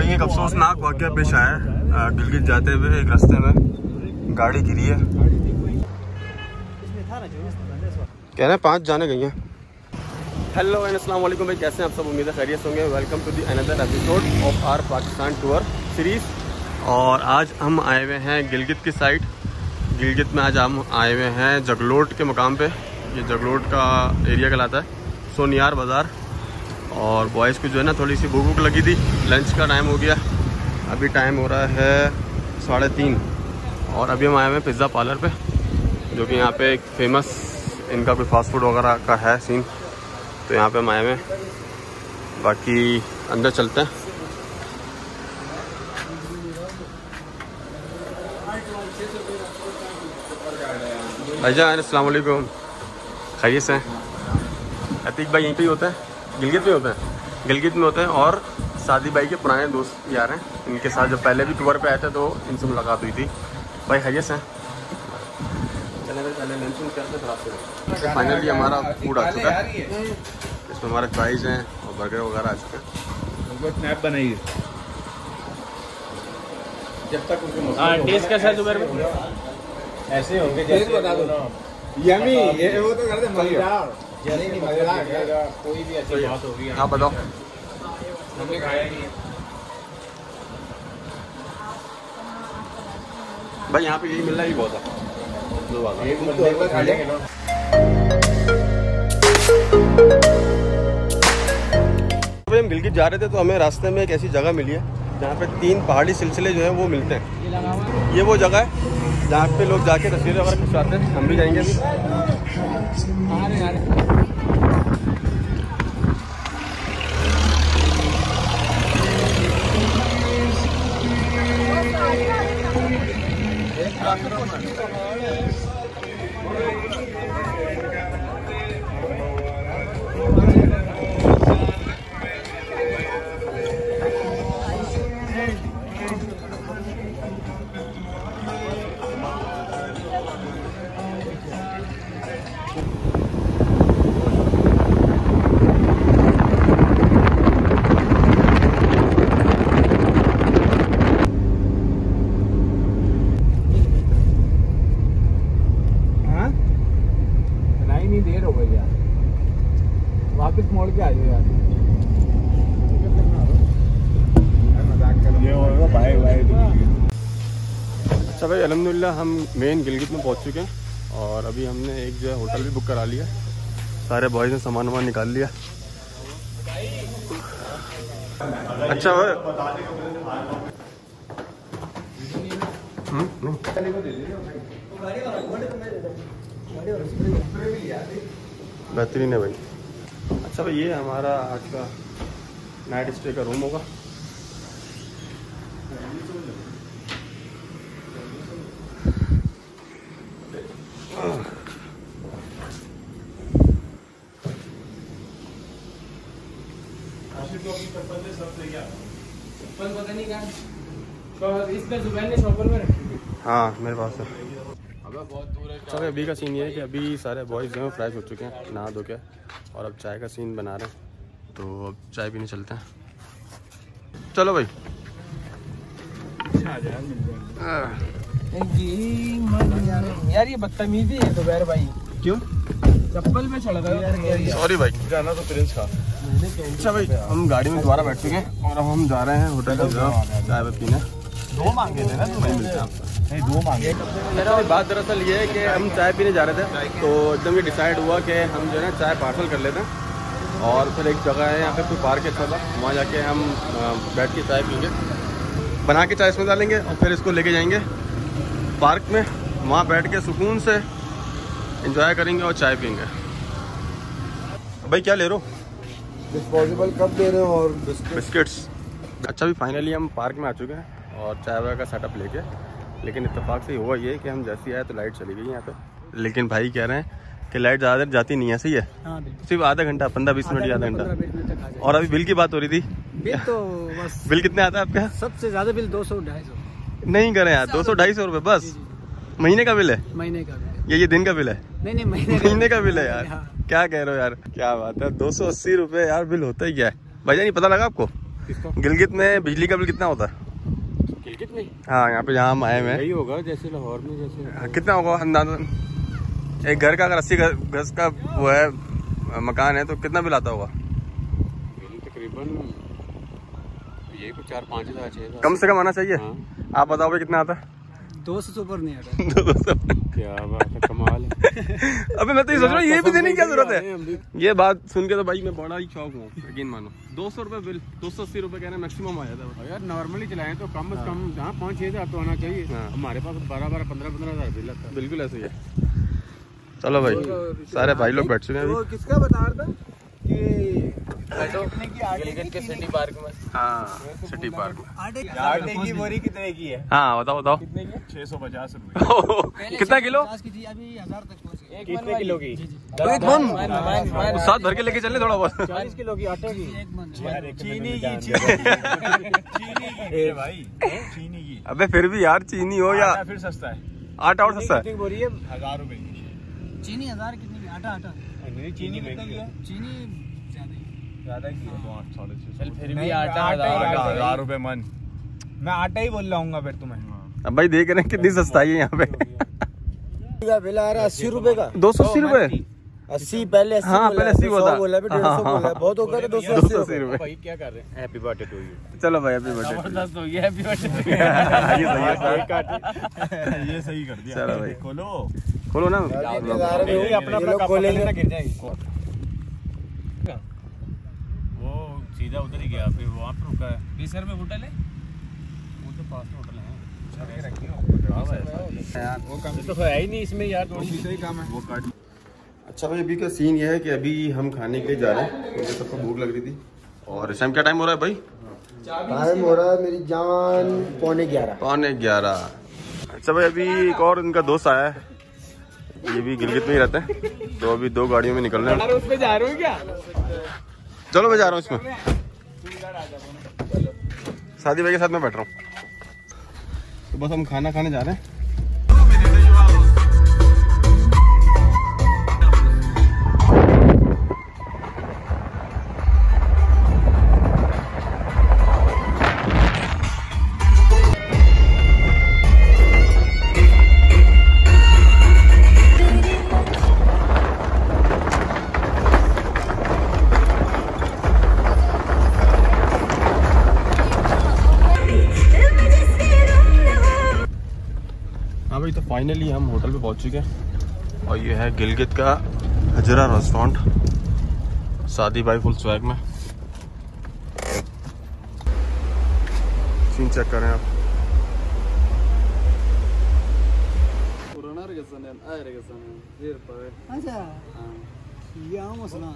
भाई एक अफसोसनाक वाक्य पेश आया है गिलगित जाते हुए एक रास्ते में गाड़ी गिरी है। कह रहे हैं पाँच जाने गई हैं। हेलो एंड अस्सलाम वालेकुम भाई कैसे हैं आप सब? उम्मीद है खैरियत होंगे। Welcome to the another episode of our Pakistan tour series और आज हम आए हुए हैं गिलगित की साइड गिलगित में आज हम आए हुए हैं जगलोट के मुकाम पे। ये जगलोट का एरिया कहलाता है सोनियार बाज़ार। और बॉयज़ को जो है ना थोड़ी सी भूख भूख लगी थी। लंच का टाइम हो गया। अभी टाइम हो रहा है साढ़े तीन। और अभी हम आए हुए हैं पिज़्ज़ा पार्लर पे, जो कि यहाँ पे एक फ़ेमस इनका कोई फास्ट फ़ूड वगैरह का है सीन तो यहाँ पे हम आए हुए हैं। बाकी अंदर चलते हैं। भाईजान वालेकुम। खैरियत से अतीक भाई यहीं पे ही होता है। गिलगित में होता है। गिलगित में होता है और सादी भाई के पुराने दोस्त यार हैं। इनके साथ जब पहले भी टूर पे आए थे तो इनसे मुलाकात हुई थी। भाई खैरियत से। चले भाई पहले लंच करते फिर फाइनली हमारा फ़ूड आ चुका है। इसमें हमारे फ्राइज़ हैं और बर्गर वगैरह आ चुके हैं। स्नैप बनाइए। जब तक हाँ टेस्ट कैसा है जुबैर में ऐसे होंगे जैसे बता दो। यमी ये वो तो कर दे मज़ेदार। जैसे नहीं मज़ेदार कोई भी ऐसी बात होगी हाँ बताओ। हमने खाया नहीं भाई यहाँ पे यही मिलना ही बहुत है। दो बात एक बंदे को खा लेंगे ना हम गिलगित जा रहे थे तो हमें रास्ते में एक ऐसी जगह मिली है जहाँ पे तीन पहाड़ी सिलसिले जो है वो मिलते हैं। ये वो जगह है जहाँ पे लोग जाके तस्वीरें वगैरह खिंचवाते हैं। हम भी जाएँगे अभी। हाँ वापस मोड़ के आ जाओ यार। भाई भाई अच्छा भाई अलहमदिल्ला हम मेन गिलगित में पहुँच चुके हैं और अभी हमने एक जो है होटल भी बुक करा लिया। सारे बॉयज़ ने सामान वामान निकाल लिया। अच्छा भाई। हम्म, बेहतरीन है भाई। अच्छा भाई ये हमारा आज का नाइट स्टे का रूम होगा। पता नहीं कहाँ। इसमें जुबैर ने शॉपर में रखी थी। हाँ मेरे पास है। अच्छा अभी का सीन ये है कि अभी सारे बॉयज़ जो हैं फ्रेश हो चुके हैं नहा धो के और अब चाय का सीन बना रहे हैं। तो अब चाय पीने चलते हैं। चलो भाई। यार ये बदतमीजी है जुबैर भाई। क्यों? चप्पल में चढ़ गया सॉरी भाई। जाना तो प्रिंस का। अच्छा भाई हम गाड़ी में दोबारा बैठ चुके हैं और अब हम जा रहे हैं होटल की चाय पीने। दो मांगे थे ना वहीं मिलते हैं आपसे नहीं दो मांगे। बात दरअसल ये है कि हम चाय पीने जा रहे थे तो एकदम ये डिसाइड हुआ कि हम जो है ना चाय पार्सल कर लेते हैं और फिर एक जगह है यहाँ पे कोई पार्क अच्छा था वहाँ जाके हम बैठ के चाय पीएँगे। बना के चाय इसमें डालेंगे और फिर इसको लेके जाएँगे। पार्क में वहाँ बैठ के सुकून से इंजॉय करेंगे और चाय पियेंगे भाई क्या ले रहे हो? डिस्पोजेबल कप दे रहे हो और बिस्किट्स अच्छा भी फाइनली हम पार्क में आ चुके हैं और चाय वगैरह का सेटअप लेके। लेकिन इतफाक़ से हुआ ये कि हम जैसे ही आए तो लाइट चली गई यहाँ पे। लेकिन भाई कह रहे हैं कि लाइट ज़्यादा देर जाती नहीं है सही है? हाँ सिर्फ़ आधा घंटा पंद्रह बीस मिनट आधा घंटा और अभी बिल की बात हो रही थी? बिल तो बस बिल कितने आता है आपका सबसे ज़्यादा बिल दो सौ ढाई सौ। नहीं करें यार दो सौ ढाई सौ रुपये बस। महीने का बिल है? महीने का बिल ये ये दिन का बिल है? नहीं नहीं महीने महीने का बिल है यार। हाँ। क्या कह रहे हो यार? क्या बात है दो सौ अस्सी रुपये यार बिल होता ही क्या है? भाई जान ये पता लगा आपको? गिलगित में बिजली का बिल कितना होता? है गिलगित में हाँ यहाँ पे जहाँ हम आए हुए यही होगा जैसे लाहौर में जैसे हाँ, कितना होगा अंदाजन एक घर का अगर अस्सी गज का वो है मकान है तो कितना बिल आता होगा तकरीबन यही कुछ चार पाँच हज़ार छः कम से कम आना चाहिए। हाँ। आप बताओगे कितना आता है? दो सौ ऊपर नहीं आता क्या बात है कमाल है। अबे मैं तो ये सोच रहा हूँ ये भी देने की क्या ज़रूरत है? ये बात सुन के तो भाई मैं बड़ा ही शौक हूँ यकीन मानो। दो सौ रुपये बिल दो सौ अस्सी रुपये कहना मैक्सिमम आ जाता है यार नॉर्मली चलाएँ तो कम से कम जहाँ पाँच छः हज़ार तो आना चाहिए। हाँ। हमारे पास बारह बारह पंद्रह पंद्रह हज़ार बिल आता है। बिल्कुल ऐसे ही है। चलो भाई सारे भाई लोग बैठ चुके हैं किसका बता रहा था कि कितने की आटे की के सिटी पार्क में। हाँ सिटी पार्क में। आटे की बोरी कितने की है? हाँ बताओ बताओ। छह सौ पचास रूपए। कितना किलो? की अभी हज़ार तक पहुँच कितने किलो की? एक मन। साथ भर के लेके चले थोड़ा बहुत। चालीस किलो की आटे की। चीनी की। चीनी की भाई। चीनी की। अबे फिर भी यार चीनी हो या फिर सस्ता है। आटा और सस्ता है। बोरी है? हज़ार रुपए की। चीनी हज़ार कितनी आटा आटा। चीनी महँगी है। चीनी ज़्यादा की है। तो आठ साढ़े फिर आटा हज़ार हज़ार मन। मैं आटा ही बोल लाऊँगा फिर तुम्हें। अब भाई देख रहे हैं कितनी सस्ताई है यहाँ पे। बिल आ रहा है अस्सी रुपए का। दो सौ अस्सी रुपए? अस्सी पहले अस्सी हाँ, पहले है, 80 फिर बोला। बोला डेढ़ सौ हाँ, बोला। हाँ। बहुत हो गया तो दो सौ अस्सी अस्सी रुपए रुपए। भाई क्या कर रहे हैं? हैप्पी बर्थडे टू यू चलो भाई हैप्पी बर्थडे ज़बरदस्त हो गया हैप्पी बर्थडे ये सही कर दिया। चलो भाई। खोलो। खोलो ना। इंतज़ार अपना खोलेंगे। गिर जाएगी वो सीधा उधर ही गया फिर वहाँ पे रुका। है बीस में होटल है? वो तो पास में होटल है। तो है ही नहीं इसमें यार वो काट। अच्छा भाई अभी का सीन ये है कि अभी हम खाने के लिए जा रहे हैं। मुझे सबको भूख लग रही थी। और इस टाइम क्या टाइम हो रहा है भाई? टाइम हो रहा है मेरी जान पौने ग्यारह। पौने ग्यारह। अच्छा भाई अभी एक और इनका दोस्त आया है। ये भी गिलगित में ही रहते हैं। तो अभी दो गाड़ियों में निकल रहे हैं जा रहे हो क्या? चलो मैं जा रहा हूँ इसमें। शादी भाई के साथ में बैठ रहा हूँ। तो बस हम खाना खाने जा रहे हैं। फाइनली हम होटल पे पहुँच चुके हैं। और ये है गिलगित का हजरा रेस्टोरेंट शादी भाई फुल स्वैग में। सीन चेक करें आप। अच्छा। मसला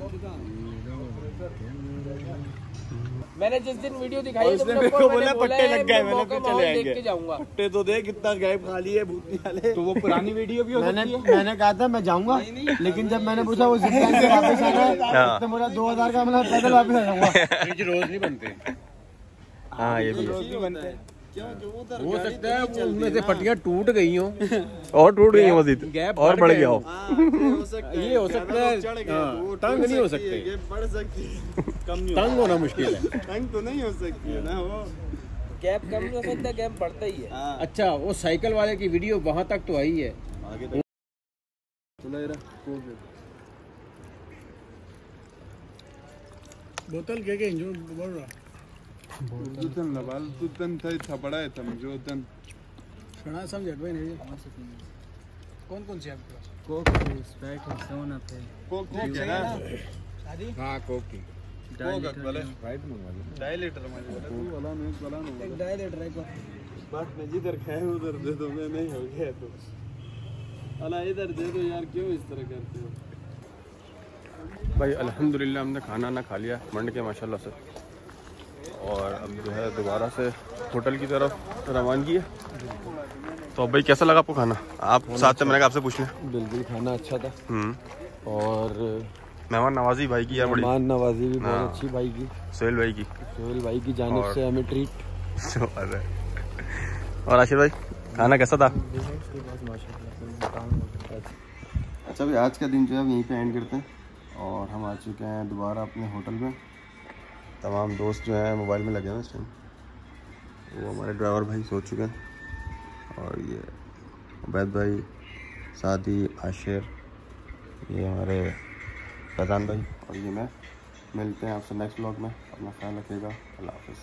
मैंने जिस दिन वीडियो दिखाई तो मेरे को बोला पट्टे लग गए मैंने फिर चले आएँगे. जाऊँगा। पट्टे तो देख कितना गैप खाली है भूतनी वाले तो वो पुरानी वीडियो भी हो मैंने मैंने कहा था मैं जाऊँगा। लेकिन जब मैंने पूछा वो जितना वापस आ है हाँ। तो मेरा दो हज़ार का मतलब पैदल वापस आ जाऊँगा। फ्रिज रोज नहीं बनते। हाँ ये भी है। हो सकता है वो उनमें से पट्टियाँ टूट गई हो और टूट गई है मजीद गैप और बढ़ गया हो ये हो सकता है हाँ, तंग नहीं हो सकते बढ़ सकती तंग होना मुश्किल है तंग तो नहीं हो सकती है ना वो गैप कम नहीं हो सकता गैप बढ़ता ही है अच्छा वो साइकिल वाले की वीडियो वहाँ तक तो आई है बोतल के के जो बोल रहा Tutan labal, tutan tay thabada है समझो तन सुना समझ भाई नहीं कौन कौन सी आपके पास कोक ठीक है ना हाँ कोक की कोक वाले ढाई लीटर में तू वाला नहीं वाला नहीं एक डायल लीटर एक बार बात में जिधर खाए उधर दे दो मैं नहीं हो गया तो अला इधर दे दो यार क्यों इस तरह करते हो भाई अल्हम्दुलिल्लाह हमने खाना ना खा लिया। मंड के माशाल्लाह से। और अब जो है दोबारा से होटल की तरफ़ रवानगी है। तो अब भाई कैसा लगा आपको खाना? आप साथ से मैंने कहा आपसे पूछना। बिल्कुल खाना अच्छा था। हम्म। और मेहमान नवाजी भाई की यार बड़ी। नवाजी भी हाँ। बहुत अच्छी भाई की। सोहेल भाई की। सोहेल भाई की जानिब और- से हमें ट्रीट और आशिर भाई खाना कैसा था? अच्छा भाई आज का दिन जो है यहीं पे एंड करते हैं। और हम आ चुके हैं दोबारा अपने होटल में। तमाम दोस्त जो हैं, मोबाइल में लगे हैं इस टाइम वो हमारे ड्राइवर भाई सो चुके हैं। और ये उबैद भाई, सादी, आशिर, ये हमारे फैजान भाई और ये मैं मिलते हैं आपसे नेक्स्ट ब्लॉग में। अपना ख्याल रखिएगा। अल्लाह हाफिज़।